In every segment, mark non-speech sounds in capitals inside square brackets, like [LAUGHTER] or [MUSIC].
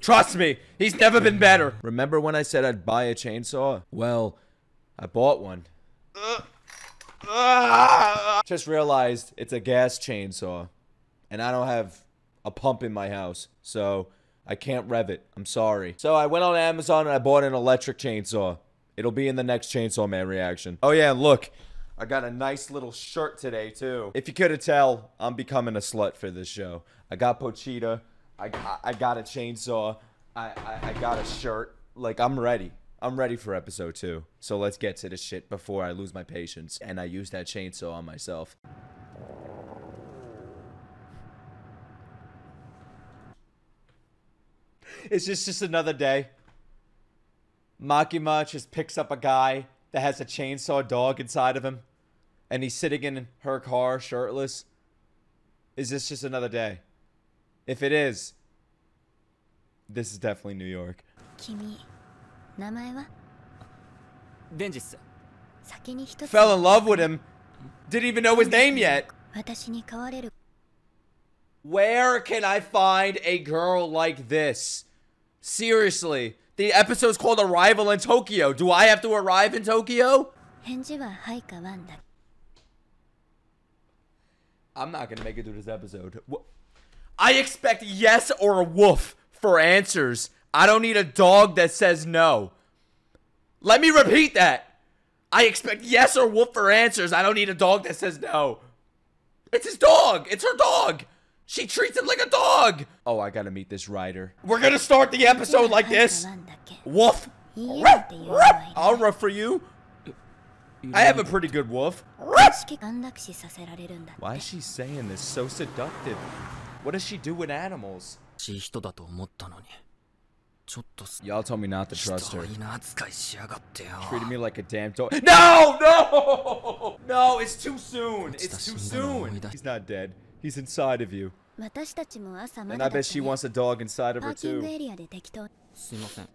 Trust me, he's never been better. Remember when I said I'd buy a chainsaw? Well, I bought one. Just realized it's a gas chainsaw, and I don't have a pump in my house, so I can't rev it. I'm sorry. So I went on Amazon and I bought an electric chainsaw. It'll be in the next Chainsaw Man reaction. Oh yeah, look. I got a nice little shirt today, too. If you couldn't tell, I'm becoming a slut for this show. I got Pochita. I, I, got a chainsaw. I, I, I got a shirt. Like, I'm ready. I'm ready for episode two. So let's get to the shit before I lose my patience and I use that chainsaw on myself. Is this just another day? Makima just picks up a guy that has a chainsaw dog inside of him and he's sitting in her car shirtless. Is this just another day? If it is, this is definitely New York. 君名前はデンジっす先に一つ Fell in love with him. Didn't even know his name yet. 私に変われる Where can I find a girl like this? Seriously. The episode's called Arrival in Tokyo. Do I have to arrive in Tokyo? 返事ははいかワンだ I'm not gonna make it through this episode. Wha- I expect yes or a woof for answers. I don't need a dog that says no. Let me repeat that. I expect yes or woof for answers. I don't need a dog that says no. It's his dog. It's her dog. She treats him like a dog. Oh, I gotta meet this rider. We're gonna start the episode like this. Woof. I'll ruff for you. I have a pretty good woof. Why is she saying this so seductive? What does she do with animals? しい人だと思ったのにちょっとす Y'all told me not to 人 trust her. いな扱いしやがってよ Treated me like a damn dog. No, no, no! It's too soon. It's too soon. He's not dead. He's inside of you, 私たちも朝ま and だ I だっ bet た she ね wants a dog inside of パ her ーキング too. エリアで適当すいません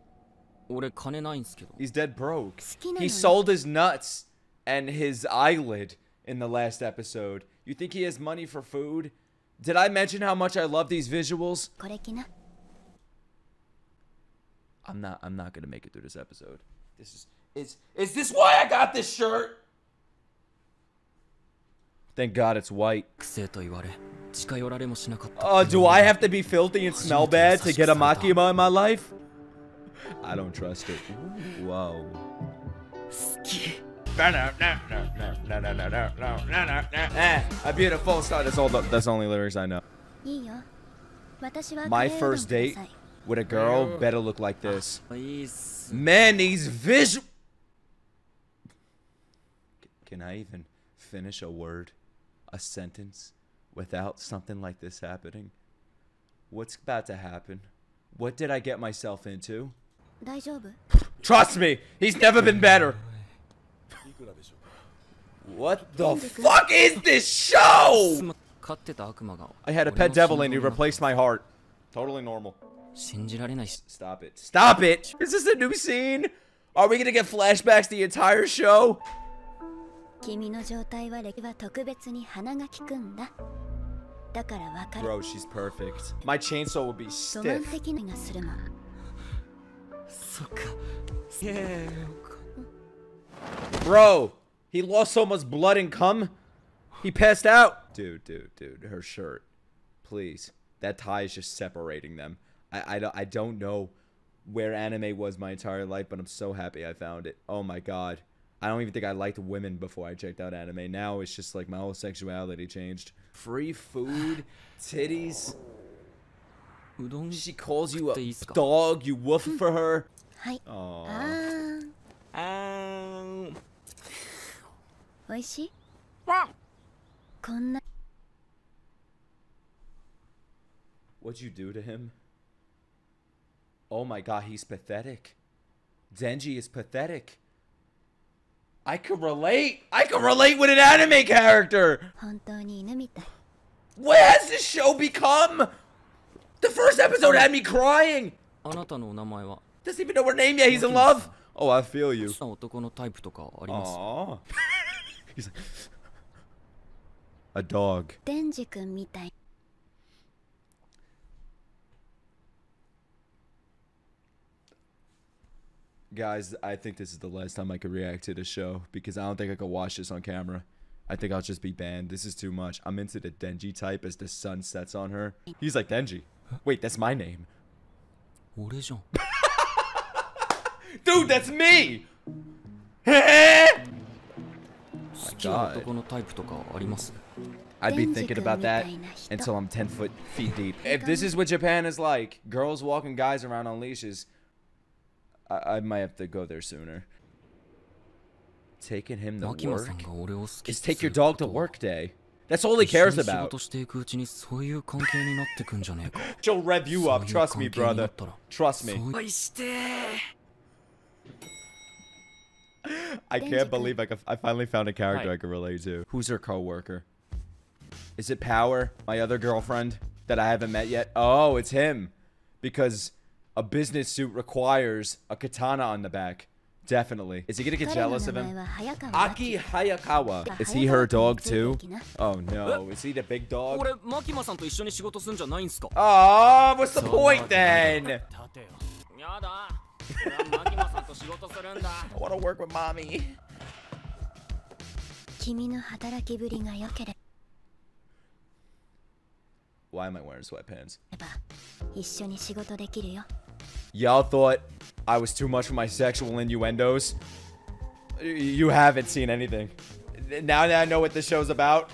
俺金ないんすけど He's dead broke. 好きなの He よ sold his nuts and his eyelid in the last episode. You think he has money for food? Did I mention how much I love these visuals? I'm not I'm not gonna make it through this episode. This is is is this why I got this shirt? Thank God it's white. Oh, do I have to be filthy and smell bad to get a Makima in my life? I don't trust it. Whoa. Eh, a beautiful star. That's all. The, that's the only lyrics I know. My first date with a girl better look like this. Ah, Man, these visual. Can I even finish a word, a sentence, without something like this happening? What's about to happen? What did I get myself into? Trust me, he's never been better. What the fuck is this show? 飼ってた悪魔が I had a 俺 pet の devil and he 心臓を replaced my heart. Totally normal. 信じられないし Stop it. Stop it! Is this a new scene? Are we gonna get flashbacks the entire show? 君の状態は歴は特別に鼻が利くんだだからわかる Bro, she's perfect. My chainsaw would be ロマン stiff. 的ながするもんそっか[LAUGHS] イエーイ Bro, He lost so much blood and cum. He passed out. Dude, dude, dude. Her shirt. Please. That tie is just separating them. I, I, I don't know where anime was my entire life, but I'm so happy I found it. Oh my god. I don't even think I liked women before I checked out anime. Now it's just like my whole sexuality changed. Free food, [SIGHS] titties. She calls you a dog. You woof for her. Oh. おいしいこんな What'd you do to him? Oh my god, he's pathetic. Denji is pathetic. I could relate. I could relate with an anime character. 本当に犬みたい What has this show become? The first episode had me crying. あなたのお名前は Doesn't even know her name yet. He's in love. Oh, I feel you. 好きな男のタイプとかあります Aww. He's like a dog. Denji-kun Guys, I think this is the last time I could react to the show because I don't think I could watch this on camera. I think I'll just be banned. This is too much. I'm into the Denji type as the sun sets on her. He's like, Denji. Wait, that's my name. [LAUGHS] Dude, that's me! Hey! god. I'd be thinking about that until I'm 10 foot feet deep. If this is what Japan is like, girls walking guys around on leashes, I, I might have to go there sooner. Taking him to work? Just take your dog to work day. That's all he cares about. She'll rev you up, trust me, brother. Trust me. I can't believe I, I finally found a character Hi. I can relate to. Who's her coworker? Is it Power, my other girlfriend that I haven't met yet? Oh, it's him. Because a business suit requires a katana on the back. Definitely. Is he gonna get jealous of him? Aki Hayakawa. Is he her dog too? Oh no, eh? is he the big dog? Oh, what's the point then? 立てよやだ俺は牧間さんと仕事するんだ I wanna work with mommy. 君の働きぶりが良けれ Why am I wearing sweatpants? ば一緒に仕事できるよ Y'all thought I was too much for my sexual innuendos. Y- You haven't seen anything. Now that I know what this show's about,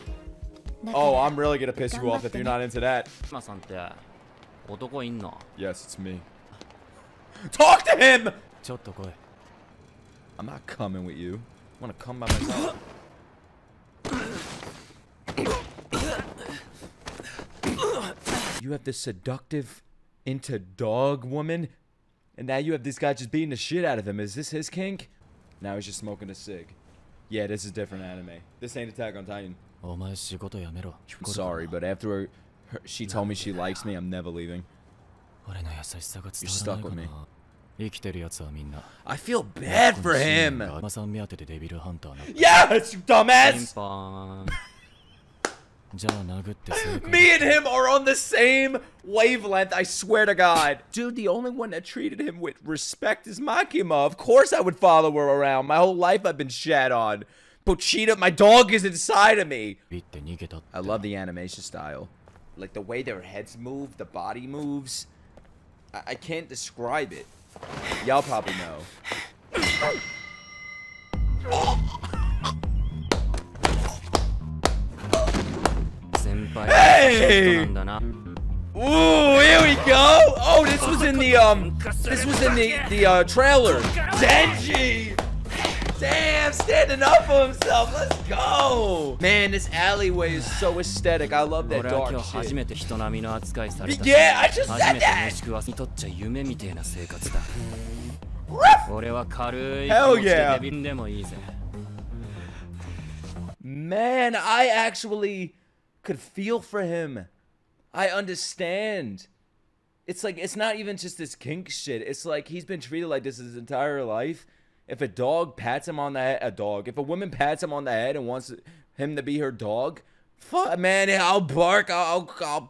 だから oh, I'm really gonna piss you off if you're not into that. 牧間さんって男いんの Yes, it's me. Talk to him! I'm not coming with you. I want to come by myself. You have this seductive into dog woman, and now you have this guy just beating the shit out of him. Is this his kink? Now he's just smoking a cig. Yeah, this is different anime. This ain't Attack on Titan. Oh, I'm sorry, but after her, she told me she likes me, I'm never leaving. You're stuck with me. I feel bad for him! Yes, you dumbass! [LAUGHS] Me and him are on the same wavelength, I swear to God. Dude, the only one that treated him with respect is Makima. Of course I would follow her around. My whole life I've been shat on. Pochita, my dog is inside of me. I love the animation style. Like the way their heads move, the body moves. I, I can't describe it. Y'all probably know. Hey! Ooh, here we go! Oh, this was in the, um, this was in the, the, uh, trailer. Denji! Damn, standing up for himself. Let's go. Man, this alleyway is so aesthetic. I love that dark shit. Yeah, I just said that. Hell yeah. Man, I actually could feel for him. I understand. It's like, it's not even just this kink shit. It's like he's been treated like this his entire life. If a dog pats him on the head, a dog. If a woman pats him on the head and wants him to be her dog, fuck, man, I'll bark. I'll, I'll,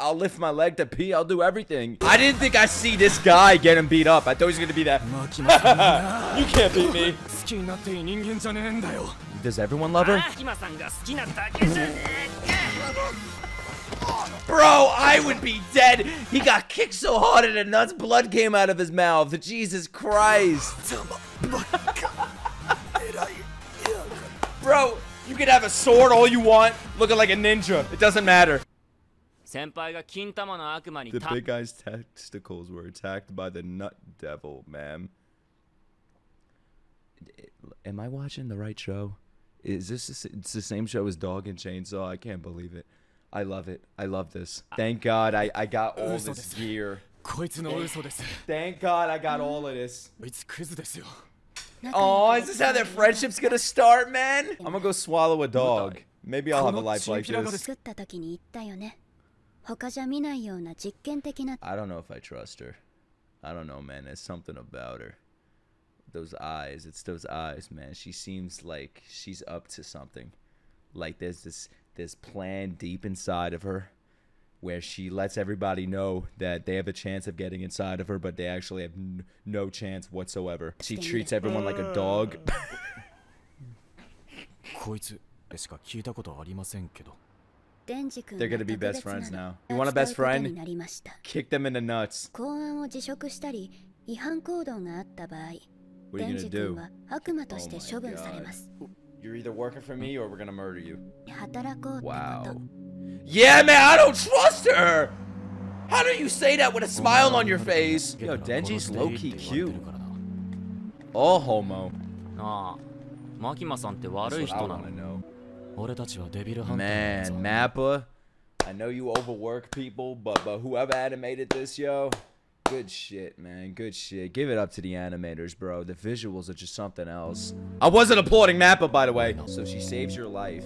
I'll lift my leg to pee. I'll do everything. I didn't think I'd see this guy getting beat up. I thought he was going to be that. [LAUGHS] you can't beat me. [LAUGHS] Does everyone love her? Bro, I would be dead. He got kicked so hard and a nut's blood came out of his mouth. Jesus Christ. [LAUGHS] Bro, you can have a sword all you want, looking like a ninja. It doesn't matter. The big guy's testicles were attacked by the nut devil, ma'am. Am I watching the right show? Is this a, it's the same show as Dog and Chainsaw? I can't believe it. I love it. I love this. Thank God I, I got all this gear. Thank God I got all of this. Oh, is this how their friendship's gonna start, man? I'm gonna go swallow a dog. Maybe I'll have a life like this. I don't know if I trust her. I don't know, man. There's something about her. Those eyes. It's those eyes, man. She seems like she's up to something. Like there's this this plan deep inside of her where she lets everybody know that they have a chance of getting inside of her, but they actually have n- no chance whatsoever. She treats everyone like a dog. こいつしか聞いたことありませんけどデンジ君 [LAUGHS] They're は gonna be 特 best 別 friends な now. You want a best 扱うことに friend? なりました Kick them in the nuts. 公安を辞職したり違反行動があった場合 What are デ you ン gonna ジ君 do? は悪魔として Oh my 処分されます You're either working for me or we're gonna murder you. 働こうってこと Wow. Yeah, man, I don't trust her. How do you say that with a smile on your face? Yo, Denji's low-key cute. Oh, homo. Ah, Makima-san te warui hito na. Man, Mappa. I know you overwork people, but but whoever animated this, yo, good shit, man. Good shit. Give it up to the animators, bro. The visuals are just something else. I wasn't applauding Mappa, by the way. So she saves your life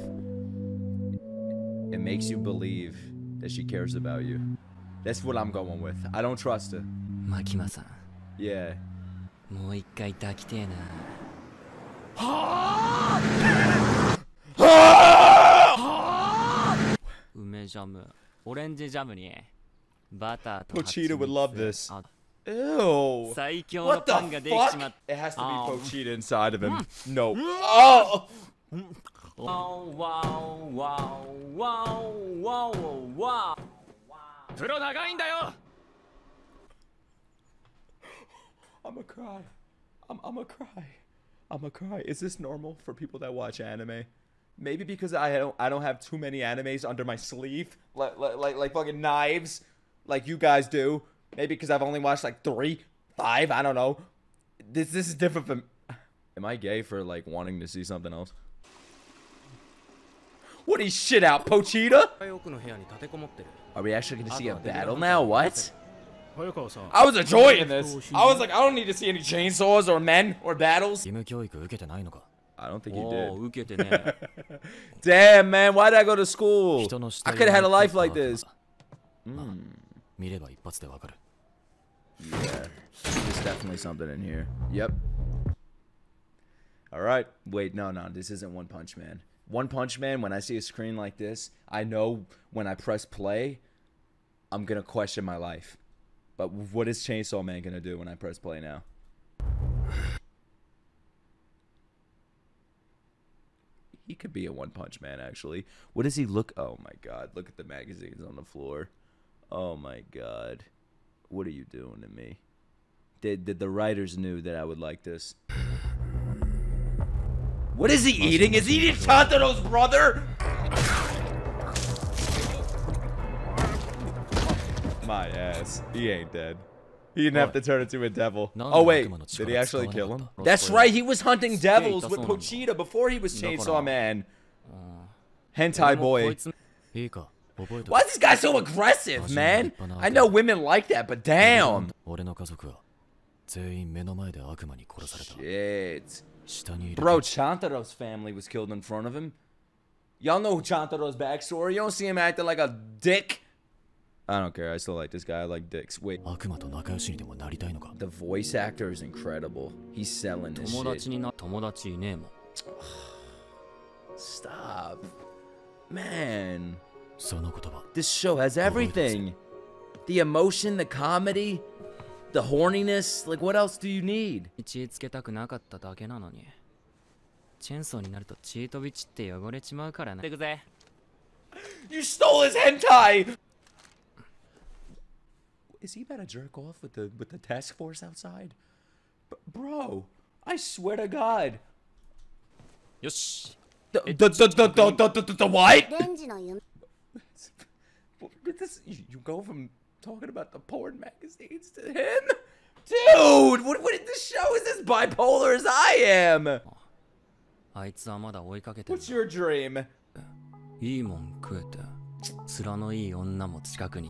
It makes you believe that she cares about you. That's what I'm going with. I don't trust her. マキマさん Yeah. もう一回抱きてえな梅ジャムオレンジジャムにバターと Pochita would love this. あ Ew. 最強の What パ the ンができちま fuck? っ It has to be Oh. Pochita inside of him. No. Oh! わおわおわおわおわおわプロ長いんだよ I'm gonna cry. I'm I'm gonna cry. I'm gonna cry. Is this normal for people that watch anime? Maybe because I don't I don't have too many animes under my sleeve, like like like, like fucking knives, like you guys do. Maybe because I've only watched like three, five. I don't know. This this is different from. Am I gay for like wanting to see something else? What is shit out, Pochita? Are we actually gonna see a battle now? What? I was enjoying this. I was like, I don't need to see any chainsaws or men or battles. I don't think you did. [LAUGHS] Damn, man, why did I go to school? I could have had a life like this. Mm. Yeah, there's definitely something in here. Yep. All right. Wait, no, no, this isn't One Punch Man. One Punch Man, when I see a screen like this, I know when I press play, I'm going to question my life. But what is Chainsaw Man going to do when I press play now? He could be a One Punch Man, actually. What does he look? Oh my God! Look at the magazines on the floor. Oh my God! What are you doing to me? Did did the writers knew that I would like this? What is he eating? Is he eating Shantano's brother? My ass. He ain't dead. He didn't have to turn into a devil. Oh wait, did he actually kill him? That's right, he was hunting devils with Pochita before he was Chainsaw Man. Uh, Hentai boy. Why is this guy so aggressive, man? I know women like that, but damn. Shit. Bro, Chantaro's family was killed in front of him. Y'all know Chantaro's backstory. You don't see him acting like a dick. I don't care. I still like this guy. I like dicks. Wait. The voice actor is incredible. He's selling this shit. [SIGHS] Stop. Man. This show has everything. The emotion, the comedy, the horniness. Like, what else do you need? You stole his hentai. Is he about to jerk off with the with the task force outside? B bro, I swear to God. よし。The the the the the the the, the what? [LAUGHS] This, you, you go from talking about the porn magazines to him, dude. What what this show is as bipolar as I am? あいつはまだ追いかけてる What's your dream? いいもん食えて面のいい女も近くに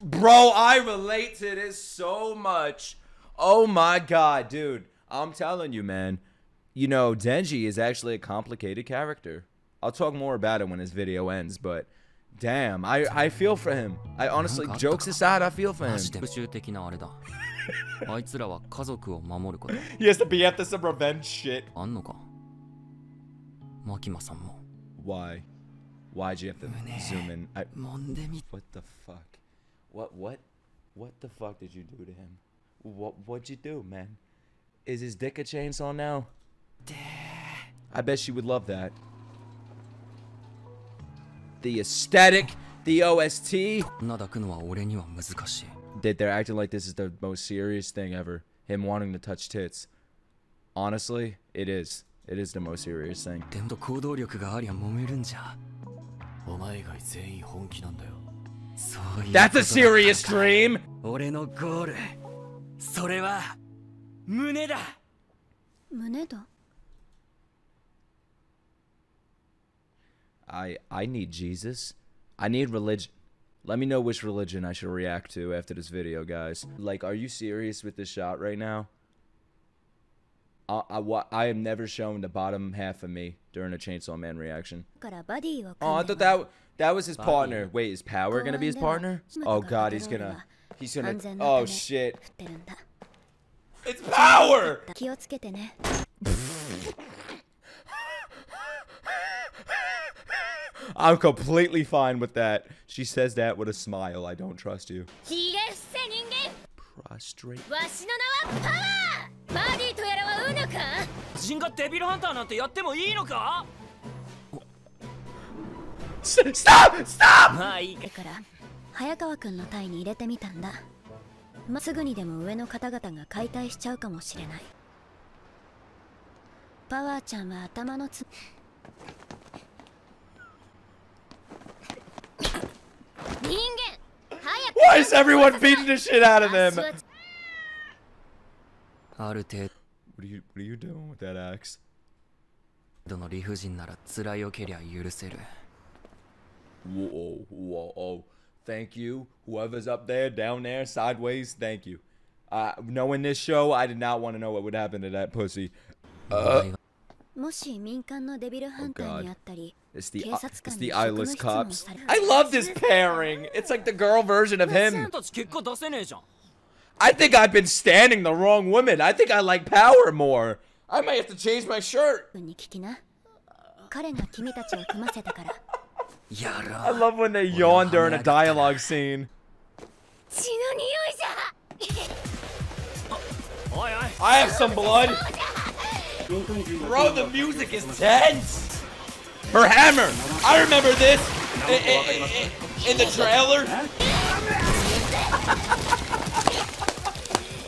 Bro, I relate to this so much. Oh my god, dude. I'm telling you, man. You know, Denji is actually a complicated character. I'll talk more about it when this video ends, but Damn, I, I feel for him. I honestly, jokes aside, I feel for him. [LAUGHS] he has to be after some revenge shit. Why? Why'd you have to zoom in? I, what the fuck? What, what? What the fuck did you do to him? What, what'd you do, man? Is his dick a chainsaw now? I bet she would love that the aesthetic, the OST. Did they're acting like this is the most serious thing ever. Him wanting to touch tits. Honestly, it is. It is the most serious thing. That's a serious dream! Muneda. I I need Jesus. I need religion. Let me know which religion I should react to after this video, guys. Like, are you serious with this shot right now? I, I, I am never shown the bottom half of me during a Chainsaw Man reaction. Oh, oh, I thought that that was his partner. Wait, is Power gonna be his partner? Oh God, he's gonna, he's gonna. Oh shit! It's Power! [LAUGHS] I'm completely fine with that. She says that with a smile. I don't trust you. Prostrate. わしの名はパワーバディとやらはう人がデビルハンターなんてやってもいいのか? Stop! Stop! まあいいかだから早川くんの隊に入れてみたんだまっすぐにでも上の方々が解体しちゃうかもしれないパワーちゃんは頭のつ Why is everyone beating the shit out of 足 them? は What ある程 are you What are you doing with that axe? 度の理不尽なら辛いよけりゃ許せる Whoa, whoa, oh. Thank you, whoever's up there, down there, sideways. Thank you. Uh, knowing this show, I did not want to know what would happen to that pussy. お前が もし民間のデビルハンターに会ったり It's the 警察 it's 官 the に職 eyeless 務質問 cops. され I love this pairing. It's like the girl version of 先 him. 生たち結果出せねえじゃん I think I've been standing the wrong woman. I think I like power more. I might have to change my shirt. 君に聞きな彼が君たちを組ませたから[LAUGHS] や I ら love when they yawn during a dialogue scene. 血の匂いじゃおいおい I have some blood. [LAUGHS] Bro, the music is tense. Her hammer. I remember this i- i- i- in the trailer. [LAUGHS]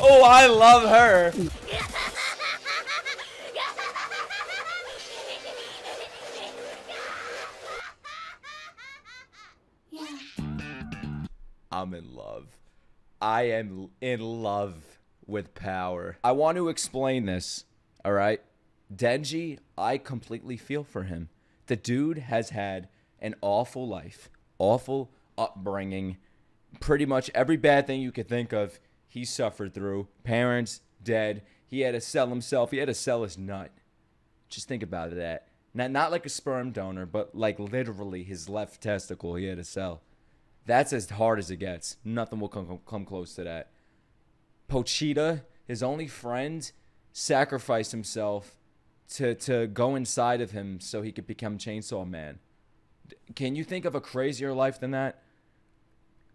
Oh, I love her. I'm in love. I am in love with power. I want to explain this, all right? Denji, I completely feel for him. The dude has had an awful life, awful upbringing. Pretty much every bad thing you could think of, he suffered through. Parents dead. He had to sell himself. He had to sell his nut. Just think about that. Not not like a sperm donor, but like literally his left testicle he had to sell. That's as hard as it gets. Nothing will come, come close to that. Pochita, his only friend, sacrificed himself to, to go inside of him so he could become Chainsaw Man. Can you think of a crazier life than that?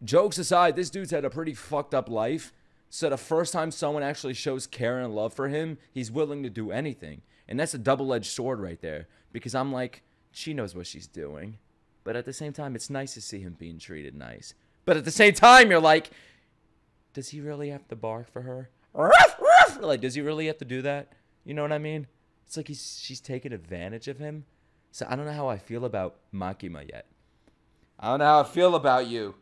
Jokes aside, this dude's had a pretty fucked up life. So the first time someone actually shows care and love for him, he's willing to do anything. And that's a double-edged sword right there. Because I'm like, she knows what she's doing. But at the same time, it's nice to see him being treated nice. But at the same time, you're like, does he really have to bark for her? [LAUGHS] Like, does he really have to do that? You know what I mean? It's like he's she's taking advantage of him. So I don't know how I feel about Makima yet. I don't know how I feel about you.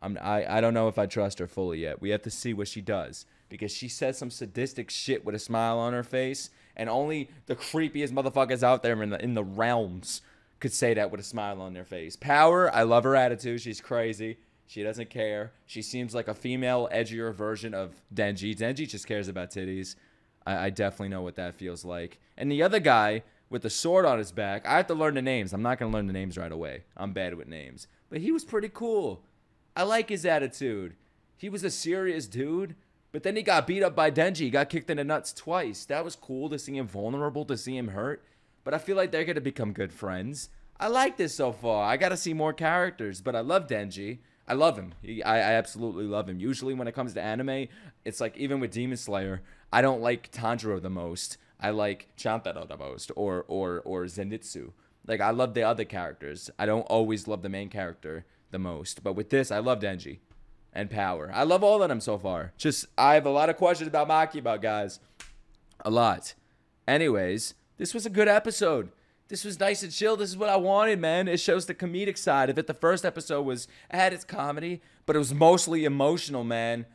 I'm I, I don't know if I trust her fully yet. We have to see what she does. Because she says some sadistic shit with a smile on her face, and only the creepiest motherfuckers out there in the in the realms could say that with a smile on their face. Power, I love her attitude. She's crazy. She doesn't care. She seems like a female, edgier version of Denji. Denji just cares about titties. I, I definitely know what that feels like. And the other guy with the sword on his back, I have to learn the names. I'm not going to learn the names right away. I'm bad with names. But he was pretty cool. I like his attitude. He was a serious dude, but then he got beat up by Denji. He got kicked in the nuts twice. That was cool to see him vulnerable, to see him hurt. But I feel like they're going to become good friends. I like this so far. I got to see more characters, but I love Denji. I love him. I, I absolutely love him. Usually, when it comes to anime, it's like even with Demon Slayer, I don't like Tanjiro the most. I like Chantaro the most, or or or Zenitsu. Like I love the other characters. I don't always love the main character the most. But with this, I love Denji and Power. I love all of them so far. Just I have a lot of questions about Maki about guys. A lot. Anyways, this was a good episode. This was nice and chill. This is what I wanted, man. It shows the comedic side of it. The first episode was had its comedy, but it was mostly emotional, man.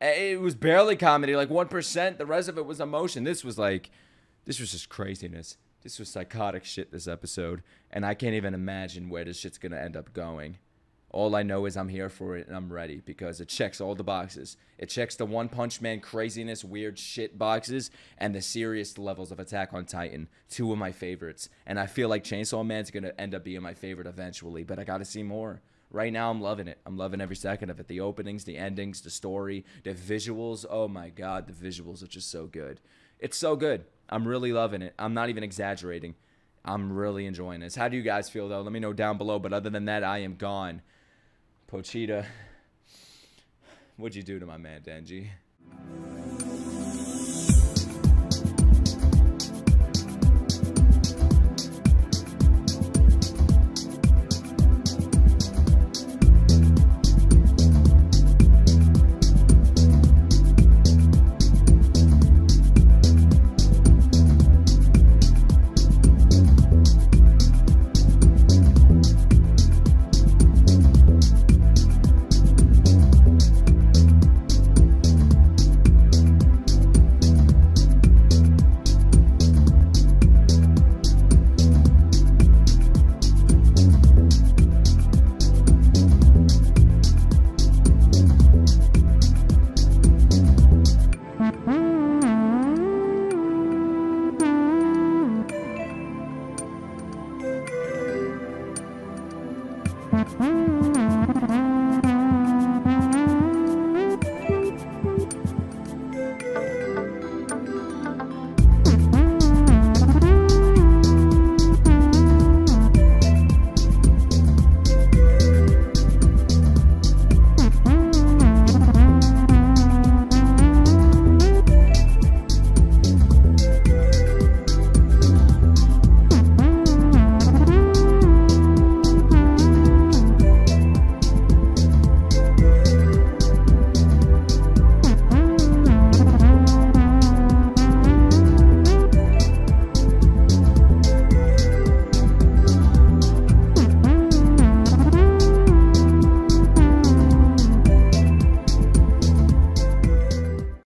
It was barely comedy, like 1%. The rest of it was emotion. This was like this was just craziness. This was psychotic shit this episode, and I can't even imagine where this shit's to end up going. All I know is I'm here for it and I'm ready because it checks all the boxes. It checks the One Punch Man craziness, weird shit boxes, and the serious levels of Attack on Titan. Two of my favorites. And I feel like Chainsaw Man's going to end up being my favorite eventually, but I got to see more. Right now, I'm loving it. I'm loving every second of it. The openings, the endings, the story, the visuals. Oh my God, the visuals are just so good. It's so good. I'm really loving it. I'm not even exaggerating. I'm really enjoying this. How do you guys feel, though? Let me know down below. But other than that, I am gone. Pochita, what'd you do to my man, Danji?